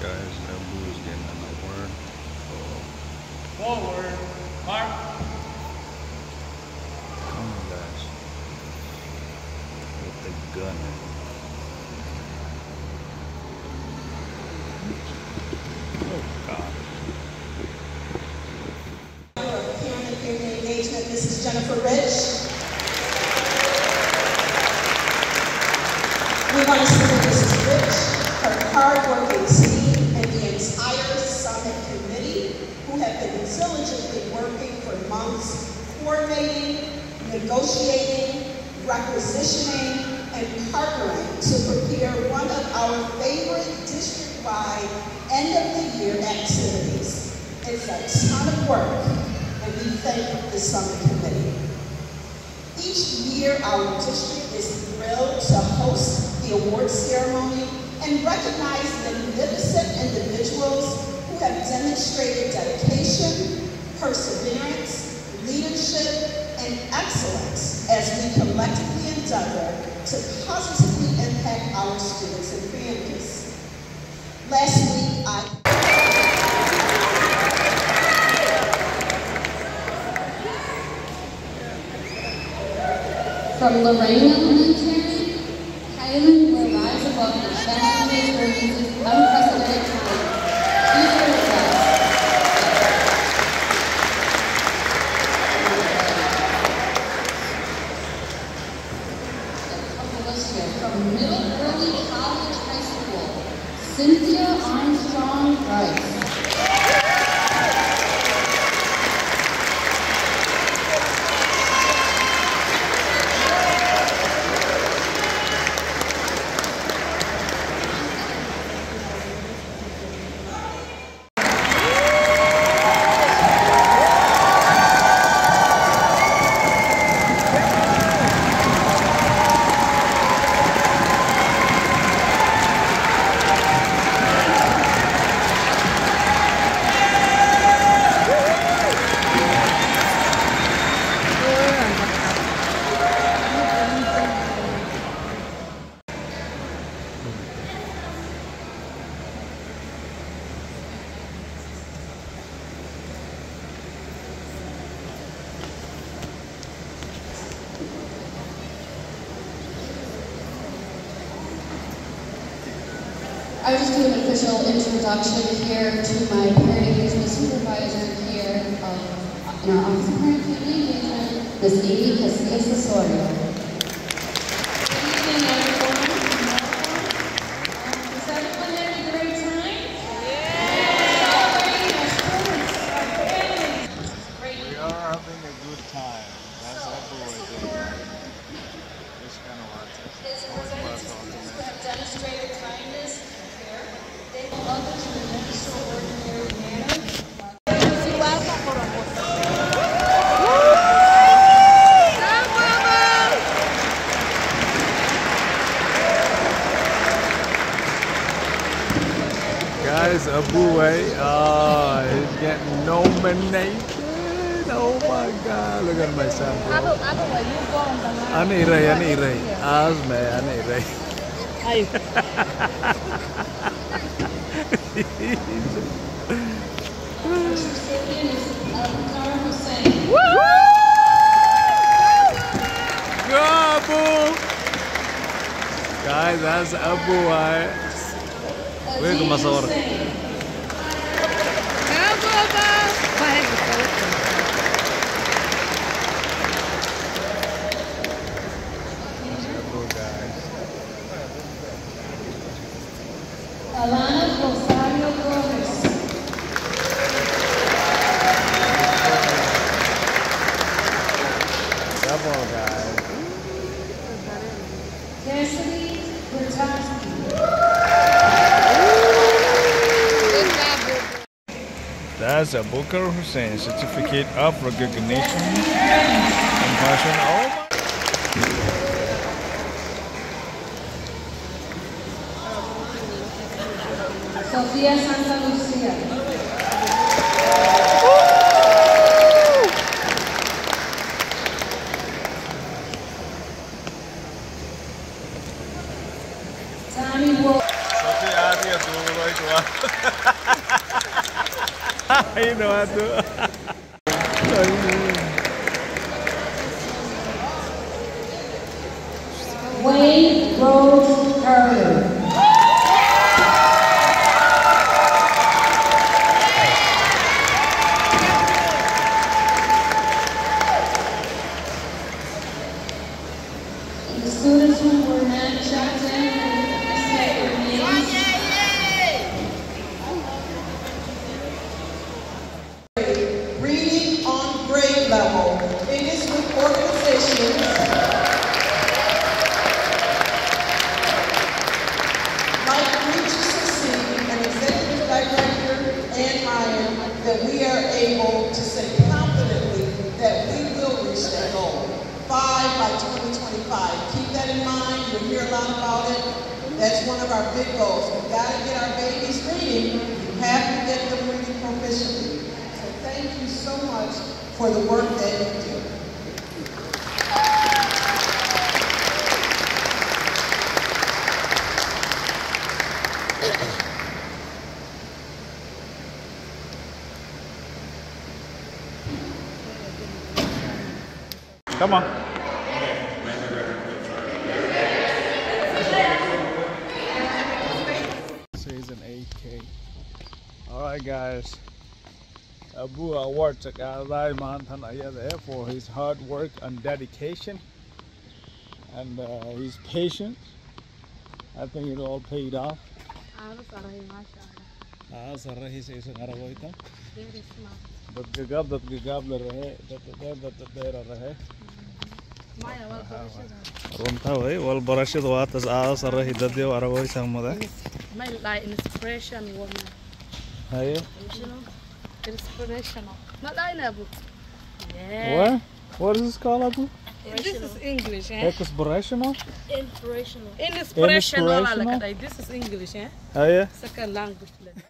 guys. Abu is getting an award. Forward. Mark. Come on, guys. With the gun. Oh, God. Parent and Family Engagement, Mrs. Jennifer Rich. We want to salute Mrs. Rich, her hardworking team, and the entire summit committee who have been diligently working for months, coordinating, negotiating, requisitioning, and partnering to prepare one of our favorite district-wide end-of-the-year activities. It's a ton of work, and we thank the summit committee. Each year, our district is thrilled to host the award ceremony and recognize magnificent individuals who have demonstrated dedication, perseverance, students and families. Last week, I From Lorraine Elementary, I just do an official introduction here to my parent engagement supervisor here of, in our Office of Parent Engagement, Ms. Amy Casillas Osorio. Good evening, everyone. Is everyone having a great time? Celebrating our students, our families. Great. We are having a good time. That's everywhere. This kind of art. His representatives who have demonstrated kindness and care, they will others in an extraordinary manner. Guys, Abu, eh? Oh, he's getting nominated. Oh my God. Look at my bro. Ani Ray, Ani Ray. Asme, Ani Ray. Recipient is Altar Hussein. Go, Abu! Guys, that's Abu, eh? Wait, Aziz Masawar. Hussein. Abu, guys. Alana Rosario Torres. Double, guys. Cassidy Bertowski. That's a Booker Hussein Certificate of Recognition. Compassion. Oh my. Sofía Santa Lucía. aí não é do. level. It is with organizations like Read to Succeed and Executive Director Ann Ryan that we are able to say confidently that we will reach that goal. Five by 2025. Keep that in mind. You'll hear a lot about it. That's one of our big goals. We've got to get our babies reading. You have to get them reading proficiently. So thank you so much for the work that you do. Come on. Season 8K. Alright guys. Abu Award Chakazai Mantan Ayade for his hard work and dedication and uh, his patience. I think it all paid off. Ah, sarah his is ngarawoita. Dad gagab dad gagab la rahe dad dad dad dad rahe. runta way wal barashada waa tas aada sarre hidadii u aragoysan made My like inspiration woman. haye You know? Inspirational. Not like that book. Yeah. what what is this called abu This is English, eh? expressional Inspirational. Inspirational. Inspirational? Like, this is English, eh? haye Second language. like.